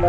唐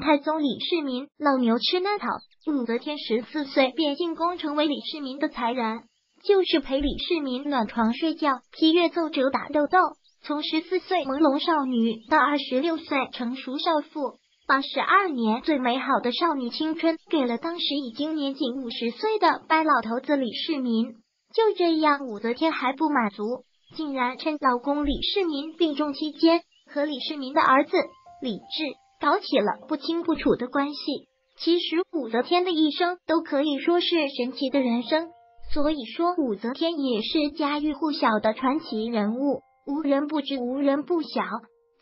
太宗李世民老牛吃嫩草，武则天十四岁便进宫成为李世民的才人，就是陪李世民暖床睡觉、批阅奏折、打豆豆。从十四岁朦胧少女到二十六岁成熟少妇，把十二年最美好的少女青春给了当时已经年仅五十岁的白老头子李世民。就这样，武则天还不满足，竟然趁老公李世民病重期间，和李世民的儿子李治搞起了不清不楚的关系。其实，武则天的一生都可以说是神奇的人生，所以说武则天也是家喻户晓的传奇人物。无人不知，无人不晓。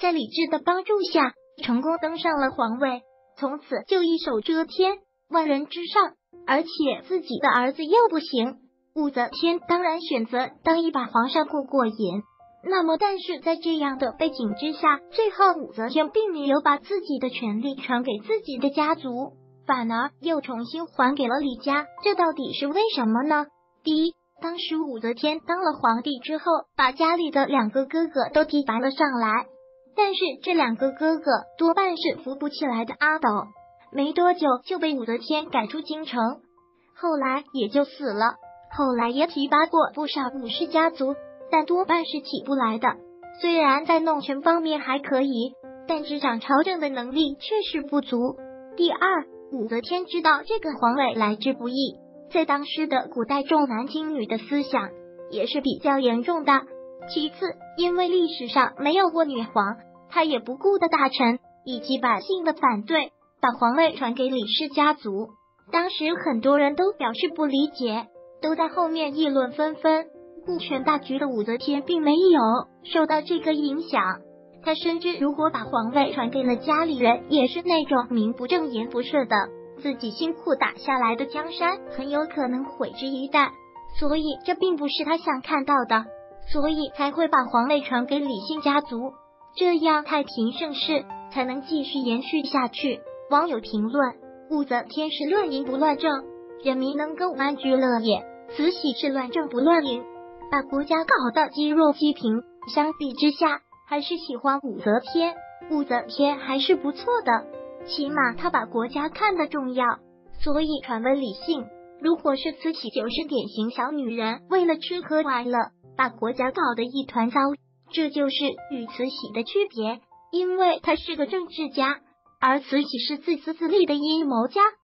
在李治的帮助下，成功登上了皇位，从此就一手遮天，万人之上。而且自己的儿子又不行，武则天当然选择当一把皇上过过瘾。那么，但是在这样的背景之下，最后武则天并没有把自己的权力传给自己的家族，反而又重新还给了李家。这到底是为什么呢？第一。当时武则天当了皇帝之后，把家里的两个哥哥都提拔了上来，但是这两个哥哥多半是扶不起来的阿斗，没多久就被武则天赶出京城，后来也就死了。后来也提拔过不少武士家族，但多半是起不来的。虽然在弄权方面还可以，但执掌朝政的能力确实不足。第二，武则天知道这个皇位来之不易。在当时的古代，重男轻女的思想也是比较严重的。其次，因为历史上没有过女皇，他也不顾的大臣以及百姓的反对，把皇位传给李氏家族。当时很多人都表示不理解，都在后面议论纷纷。顾全大局的武则天并没有受到这个影响，他深知如果把皇位传给了家里人，也是那种名不正言不顺的。自己辛苦打下来的江山很有可能毁之一旦，所以这并不是他想看到的，所以才会把皇位传给李姓家族，这样太平盛世才能继续延续下去。网友评论：武则天是乱淫不乱政，人民能够安居乐业；慈禧是乱政不乱淫，把国家搞得积弱积贫。相比之下，还是喜欢武则天，武则天还是不错的。起码她把国家看得重要，所以传为理性。如果是慈禧，就是典型小女人，为了吃喝玩乐，把国家搞得一团糟。这就是与慈禧的区别，因为他是个政治家，而慈禧是自私自利的阴谋家。